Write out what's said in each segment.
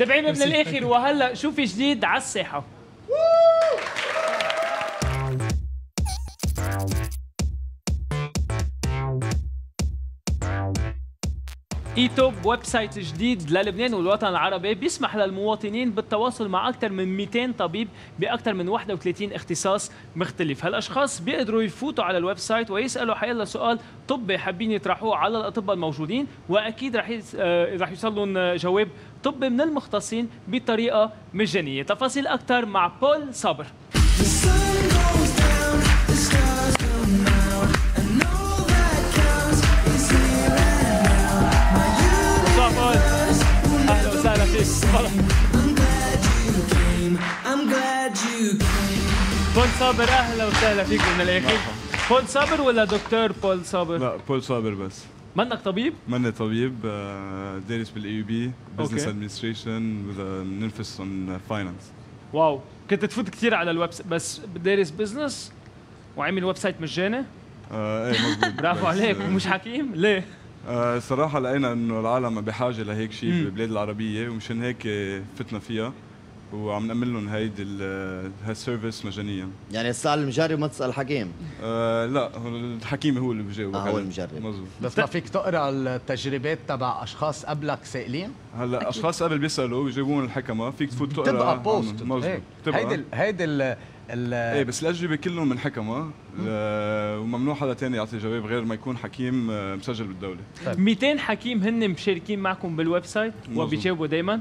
تابعينا من الآخر وهلأ شو في جديد على الساحه إي طب website جديد للبنان والوطن العربي بيسمح للمواطنين بالتواصل مع أكثر من 200 طبيب بأكثر من 31 اختصاص مختلف، هالأشخاص بيقدروا يفوتوا على ال website ويسألوا حيلا سؤال طبي حابين يطرحوه على الأطباء الموجودين وأكيد رح. آه، رح يوصل لهم جواب طبي من المختصين بطريقة مجانية، تفاصيل أكثر مع بول صابر. بول صابر أهلا وسهلا فيك من الآخر بول صابر ولا دكتور بول صابر؟ لا بول صابر بس منك طبيب؟ ماني طبيب آه، دارس بال AUB business. administration بemphasis on finance wow كنت تفوت كثير على ال website بس دارس business وعامل website مجاني إيه مضبوط برافو عليك آه، ومش حكيم ليه؟ آه، صراحة لقينا إنه العالم بحاجة لهيك شيء. بالبلاد العربية ومشان هيك فتنا فيها وعم نأمن لهم هيدي هال service مجانيا يعني تسأل المجرب ما تسأل حكيم آه لا هو الحكيم هو اللي بجاوب آه، هو. المجرب. مزبوط بس ما فيك تقرأ التجربات تبع أشخاص قبلك سائلين هلأ أشخاص قبل بيسألوا بيجاوبون الحكمة فيك تفوت تقرأ تبقى. post. تبقى هيدي هيدي إيه بس الاجوبه كلهم من حكمه ل- وممنوع حدا تاني يعطي جواب غير ما يكون حكيم آه، مسجل بالدولة. 200 حكيم هن مشاركين معكم بال website. وبيجاوبوا دائما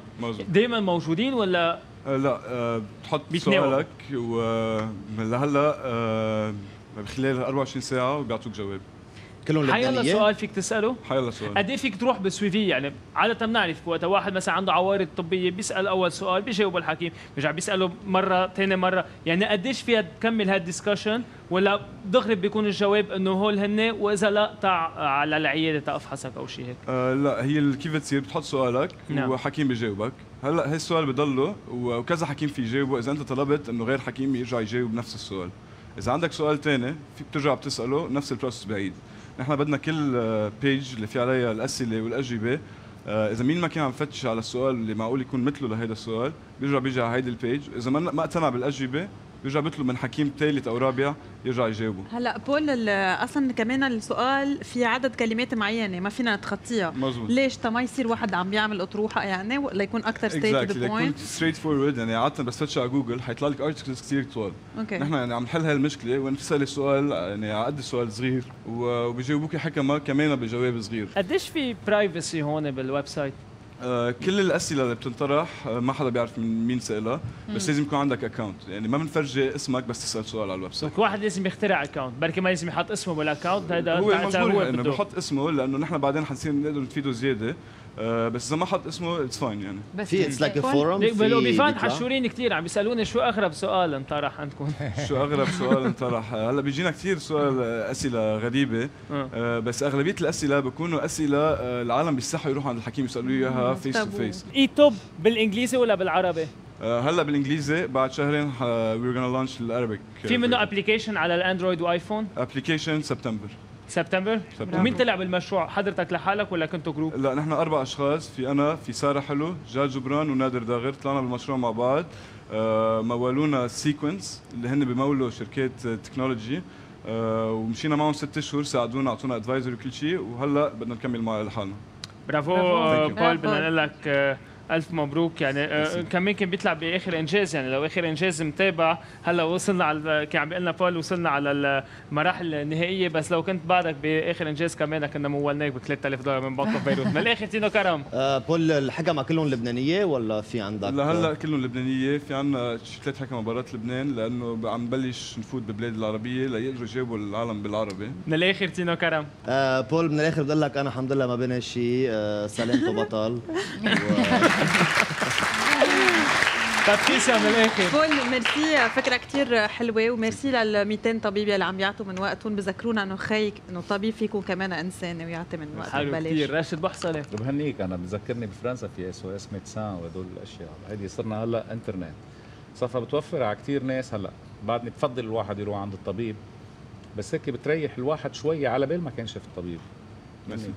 دائما موجودين ولا آه لا آه بتحط بيتناوبوا. سؤالك ومن لهلا آه خلال 24 ساعة وبيعطوك جواب. كلهم حيلا لبنانيه سؤال فيك تسأله؟ حيلا سؤال. قد إيه فيك تروح بسوي في؟ يعني عادة بنعرف وقت واحد مثلا عنده عوارض طبية بيسأل أول سؤال بيجاوب الحكيم بيرجع بيسأله مرة ثاني مرة. يعني قديش فيها تكمل هال discussion ولا دغري بيكون الجواب إنه هول هن وإذا لأ تاع على العيادة تفحصك أو شيء هيك؟ آه لا هي كيف بتصير بتحط سؤالك نعم. وحكيم بيجاوبك. هلأ هي السؤال بضله وكذا حكيم في يجاوبه. إذا أنت طلبت إنه غير حكيم يرجع يجاوب نفس السؤال. إذا عندك سؤال تاني فيك ترجع بتسأله نفس ال process بعيد. نحن بدنا كل page اللي في عليها الأسئلة والأجوبة. آه، إذا مين ما كان عم فتش على السؤال اللي معقول يكون مثله لهيدا السؤال بيرجع بيجي على هيدي ال page إذا ما ما اقتنع بالأجوبة بيرجع بيطلب من حكيم ثالث أو رابع يرجع يجاوبه. هلأ بول ال- أصلا كمان السؤال في عدد كلمات معينة ما فينا نتخطيها. مزبوط ليش؟ تا ما يصير واحد عم بيعمل أطروحة يعني ولا يكون أكثر straight exactly the ليكون point straightforward يعني عادة بس فتش على جوجل حيطلع لك articles كثير طوال. okay. نحن يعني عم نحل هاي المشكلة وين بتسالي سؤال يعني على قد السؤال صغير وبيجاوبوك حكمه كمان بجواب صغير. قديش في privacy هون بال website كل الأسئلة اللي بتنطرح آه ما حدا بيعرف من مين سألها بس لازم يكون عندك account يعني ما بنفرجي اسمك بس تسأل سؤال على ال website واحد لازم يخترع account بركي ما لازم يحط اسمه بال account هيدا هو مجبور إنه. بحط اسمه لأنه نحن بعدين حنصير نقدر نفيده زيادة. آه بس إذا ما حط اسمه it's fine يعني. بس في it's like forum بيفان بيطلع. حشورين كثير عم بيسالوني شو أغرب سؤال انطرح عندكم؟ شو أغرب سؤال انطرح هلأ بيجينا كثير سؤال آه، أسئلة غريبة. آه. آه بس أغلبية الأسئلة بيكونوا أسئلة آه العالم بيستحوا يروحوا عند الحكيم يسألوا إياها face to. face إي طب بالإنجليزي ولا بالعربي؟ آه، هلأ بالإنجليزي بعد شهرين we're gonna launch ال Arabic في منه application على ال Android و iPhone؟ application September September September. ومين طلع بالمشروع حضرتك لحالك ولا كنتوا group لا نحن أربع أشخاص في أنا في سارة حلو جاد جبران ونادر داغر طلعنا بالمشروع مع بعض آه، مولونا Seeqnce اللي هن بمولوا شركات تكنولوجي آه، ومشينا معهم ست اشهر ساعدونا أعطونا advisor وكل شيء وهلأ بدنا نكمل معه لحالنا برافو برافو. آه،. بول. بدنا نقول لك ألف مبروك. يعني آه، كمان كان بيطلع بآخر إنجاز. يعني لو آخر إنجاز متابع هلا وصلنا على كان عم بيقول لنا بول وصلنا على المراحل النهائيه بس لو كنت بعدك بآخر إنجاز كمان كنا مولناك ب 3000 دولار من بنك اوف بيروت. من الآخر تينو كرم. آه بول الحكمه كلهم لبنانية ولا في عندك؟ لهلا كلهم لبنانية. في عنا شي ثلاث حكمه برات لبنان لأنه عم نبلش نفوت بالبلاد العربية ليقدروا يجاوبوا العالم بالعربي. من الآخر تينو كرم. آه بول من الآخر بدي أقول لك أنا الحمد لله ما بين شيء. آه سلامته بطل. طب كيسا من الآخر بول ميرسي فكره كتير حلوة وميرسي لل 200 طبيب يلي عم يعطوا من وقتهم بذكرونا انه خيك انه الطبيب في يكون كمان انساني ويعطي من وقته حلو ببلاش كثير راشد بحصله بهنيك أنا بذكرني بفرنسا في SOS Médecins وهدول الاشياء هيدي صرنا هلا انترنت صفى بتوفر على كثير ناس هلا بعدني بفضل الواحد يروح عند الطبيب بس هيك بتريح الواحد شوية على بال ما كان شاف الطبيب ميرسي.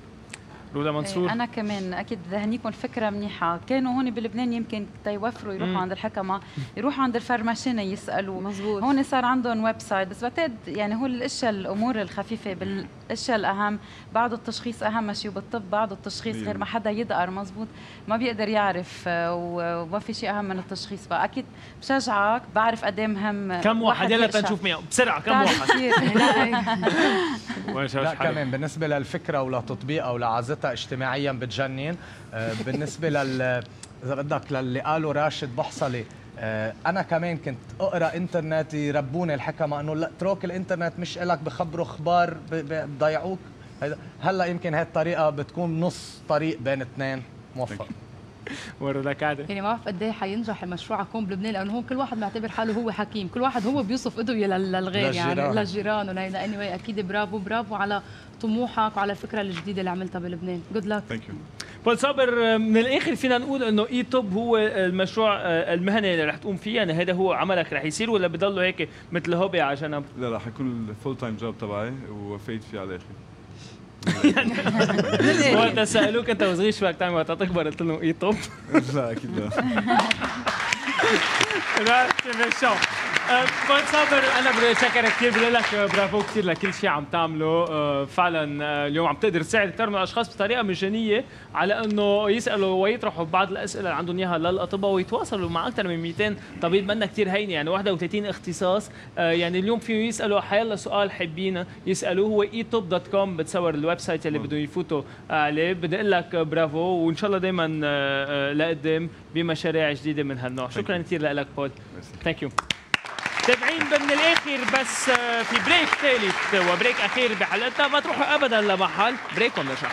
رولا منصور. أنا كمان أكيد ذهنيكم فكره منيحة. كانوا هون بلبنان يمكن تيوفروا يروحوا مم. عند الحكمة يروحوا عند الفرمشانية يسألوا. مزبوط. هون صار عندهم website. بس بعتقد يعني هو الأشياء الأمور الخفيفة بالاشياء الأهم. بعده التشخيص أهم شيء وبالطب بعده التشخيص غير ما حدا يدقر مزبوط. ما بيقدر يعرف آه، وما في شيء أهم من التشخيص. فأكيد بشجعك بعرف قد إيه مهم كم واحد يلا. تنشوف مين بسرعة كم واحد؟ لا؟ كمان بالنسبة للفكرة ولتطبيقها ولعزتها اجتماعيا بتجنن آه، بالنسبة لل إذا بدك للي قاله راشد بحصلي أنا كمان كنت أقرأ إنترنت يربوني الحكمة إنه لا اترك الإنترنت مش إلك بخبروا أخبار بضيعوك. هلأ يمكن هاي الطريقة بتكون نص طريق بين اثنين. موفق. ورا لك قاعدة يعني ما بعرف قد إيه حينجح المشروع يكون بلبنان لأنه هون كل واحد معتبر حاله هو حكيم، كل واحد هو بيوصف ايده لل- للغير يعني للجيران. ولهيدا اني anyway, أكيد برافو برافو على طموحك وعلى الفكرة الجديدة اللي عملتها بلبنان، good luck thank you بول صابر من الآخر فينا نقول إنه eTobb هو المشروع المهني اللي رح تقوم فيه. يعني هذا هو عملك رح يصير ولا بضله هيك مثل hobby على جنب لا لا حيكون ال full time job تبعي وفايت فيه على الآخر. وقت سألوك أنت وصغير شو بدك تعمل وقت تكبر؟ قلت لهم eTobb لا أكيد لا. بول صابر أنا بدي أشكرك كثير بقول لك برافو كثير لكل شيء عم تعمله. آه، فعلا اليوم عم تقدر تساعد كثير من الأشخاص بطريقة مجانية على إنه يسألوا ويطرحوا بعض الأسئلة اللي عندهم إياها للأطباء ويتواصلوا مع أكثر من 200 طبيب منا كثير هينة يعني 31 اختصاص. يعني اليوم فيهم يسألوا حيلا سؤال حابين يسألوه هو etobb.com بتصور ال website اللي بدهم يفوتوا عليه. بدي أقول لك برافو وإن شاء الله دائما لقدام بمشاريع جديدة من هالنوع. شكرا كثير لك بول. thank you تابعين من الآخر بس آه، في break ثالث و break أخير بحلقتنا ما تروحوا ابدا لمحل break ونرجع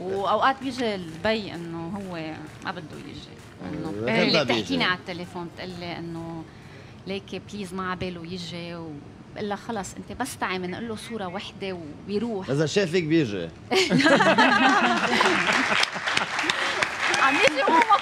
وأوقات بيجي البي إنه هو ما بده يجي. إنه بيجي؟ بتحكيني على التليفون تقول لي إنه ليكي بليز ما عباله يجي بقول لها خلص أنت بس تعي بنقول له صورة وحدة وبيروح. إذا شافك بيجي. 啊你是我的